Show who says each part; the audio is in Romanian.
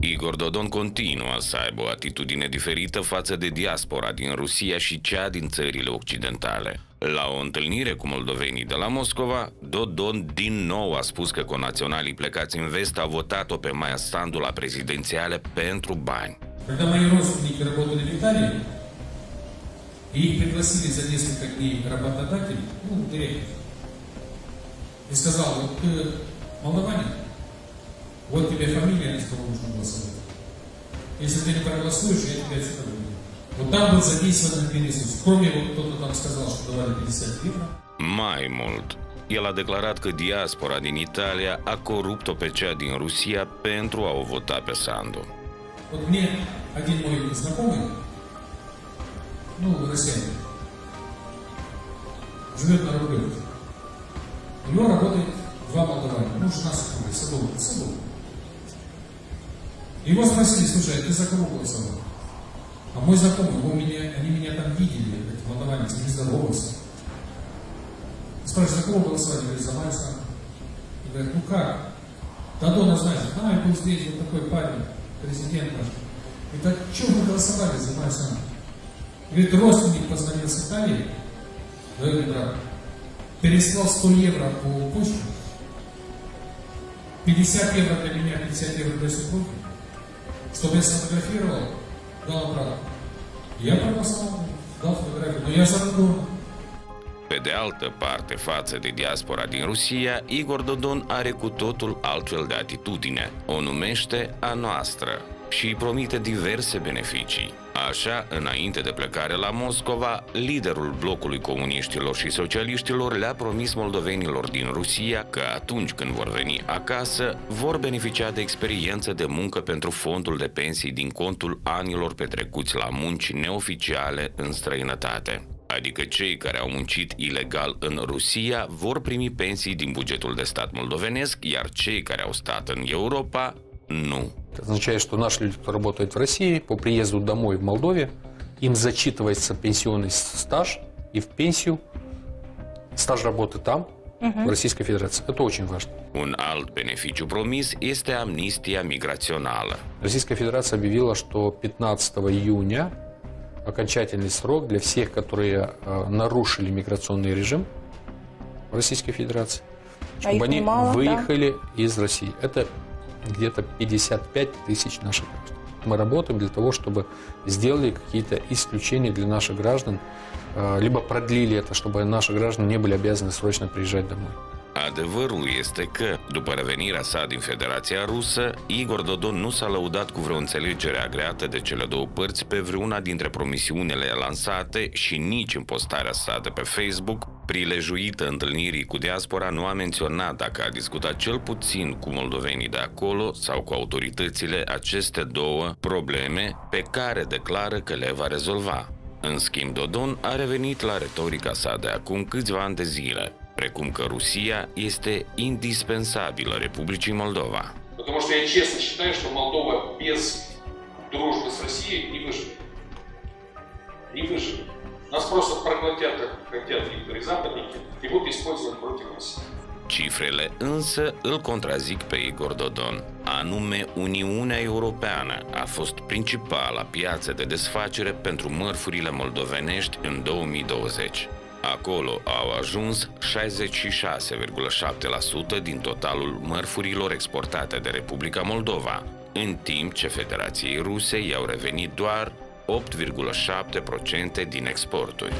Speaker 1: Igor Dodon continuă să aibă o atitudine diferită față de diaspora din Rusia și cea din țările occidentale. La o întâlnire cu moldovenii de la Moscova, Dodon din nou a spus că conaționalii plecați în vest au votat-o pe Maia Sandu la prezidențiale pentru bani.
Speaker 2: Когда мои родственники работали в Италии, и их пригласили за несколько дней работодатель, ну, директор, и сказал, вот ты молдаванин, вот тебе фамилия, из кого нужно голосовать. Если ты не проголосуешь, я тебя отсюда выгоню. Вот там был задействован ресурс. Кроме вот кто-то там сказал, что давали 50 евро.
Speaker 1: Mai mult, el a declarat că diaspora din Italia a corupt-o pe cea din Rusia pentru a o vota pe Sandu.
Speaker 2: Вот мне один мой знакомый, ну, россиянин, живет на Рублевке. У него работает два молдаванина, ну, жена супруга, Садова, Садова. Его спросили, слушай, а ты за кого голосовал? А мой знакомый, он меня, они меня там видели, эти молдаване, с ними здоровался. Спрашиваю, за кого голосовали? Говорит, за страну. И говорят, ну как? Дадона знаешь, а, был здесь вот такой парень, президент наш. Говорит, а что вы голосовали за страну? Говорит, родственник позвонил с Италии, дорогой брат, переслал 100 евро по почту, 50 евро для меня, 50 евро для супруги, чтобы я сфотографировал, дал обратно. Я проголосовал, дал фотографию, но я за Дадона.
Speaker 1: Pe de altă parte, față de diaspora din Rusia, Igor Dodon are cu totul altfel de atitudine. O numește a noastră și îi promite diverse beneficii. Așa, înainte de plecare la Moscova, liderul blocului comuniștilor și socialiștilor le-a promis moldovenilor din Rusia că atunci când vor veni acasă, vor beneficia de experiență de muncă pentru fondul de pensii din contul anilor petrecuți la munci neoficiale în străinătate. Adică cei care au muncit ilegal în Rusia vor primi pensii din bugetul de stat moldovenesc, iar cei care au stat în Europa nu.
Speaker 3: Это означает, что наши люди, кто работает в России, по приезду домой в Молдове, им зачитывается пенсионный стаж и в пенсию стаж работы там, в Российской Федерации. Это очень важно.
Speaker 1: Un alt beneficiu promis este amnistia migrațională.
Speaker 3: Российская Федерация объявила, что 15 июня окончательный срок для всех, которые э, нарушили миграционный режим в Российской Федерации, чтобы
Speaker 4: их
Speaker 3: они
Speaker 4: немало, да?
Speaker 3: выехали из России. Это где-то 55 тысяч наших граждан. Мы работаем для того, чтобы сделали какие-то исключения для наших граждан, э, lибо продлили это, чтобы наши граждане не были обязаны срочно приезжать домой.
Speaker 1: Adevărul este că, după revenirea sa din Federația Rusă, Igor Dodon nu s-a lăudat cu vreo înțelegere agreată de cele două părți pe vreuna dintre promisiunile lansate și nici în postarea sa de pe Facebook, prilejuită întâlnirii cu diaspora, nu a menționat dacă a discutat cel puțin cu moldovenii de acolo sau cu autoritățile aceste două probleme pe care declară că le va rezolva. În schimb, Dodon a revenit la retorica sa de acum câțiva ani de zile, precum că Rusia este indispensabilă Republicii Moldova.
Speaker 2: Потому что я честно считаю, что Молдова без дружбы с Россией не выживет. Не выживет. Нас просто проглотят, как хотят некоторые западники, и будут использовать против России.
Speaker 1: Cifrele însă îl contrazic pe Igor Dodon. Anume, Uniunea Europeană a fost principala piață de desfacere pentru mărfurile moldovenești în 2020. Acolo au ajuns 66,7% din totalul mărfurilor exportate de Republica Moldova, în timp ce Federației Ruse i-au revenit doar 8,7% din exporturi.